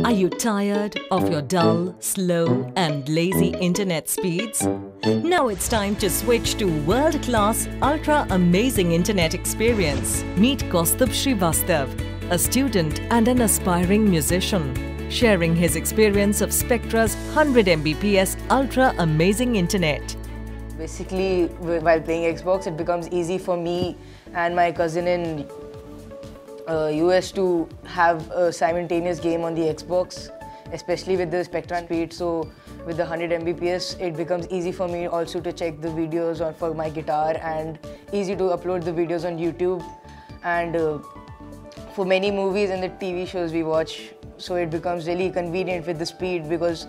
Mm. Are you tired of your dull, slow, and lazy internet speeds? Now it's time to switch to world class, ultra amazing internet experience. Meet Kaustubh Srivastav, a student and an aspiring musician, sharing his experience of Spectra's 100 Mbps ultra amazing internet. Basically, while playing Xbox, it becomes easy for me and my cousin in uh, US to have a simultaneous game on the Xbox, especially with the Spectra speed. So with the 100 Mbps, it becomes easy for me also to check the videos on for my guitar and easy to upload the videos on YouTube. And uh, for many movies and the TV shows we watch, so it becomes really convenient with the speed because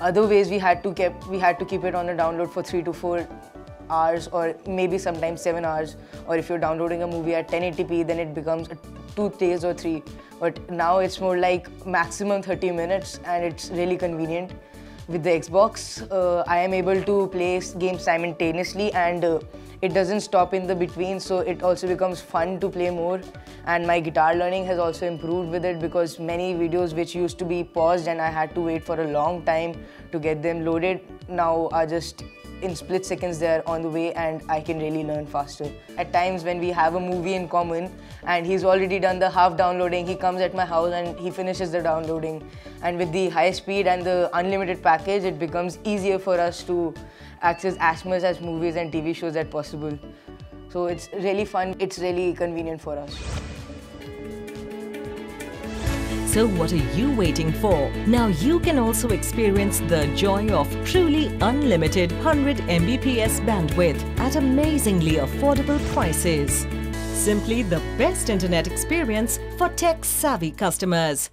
other ways we had to keep we had to keep it on a download for three to four hours or maybe sometimes seven hours. Or if you're downloading a movie at 1080p then it becomes two days or three. But now it's more like maximum 30 minutes and it's really convenient. With the xbox uh, i am able to play games simultaneously and uh, it doesn't stop in the between. So it also becomes fun to play more and my guitar learning has also improved with it because many videos which used to be paused and i had to wait for a long time to get them loaded now are just in split seconds they're on the way and I can really learn faster. At times when we have a movie in common and he's already done the half downloading, he comes at my house and he finishes the downloading. And with the high speed and the unlimited package, it becomes easier for us to access as much as movies and TV shows as possible. So it's really fun, it's really convenient for us. So, what are you waiting for? Now you can also experience the joy of truly unlimited 100 Mbps bandwidth at amazingly affordable prices. Simply the best internet experience for tech savvy customers.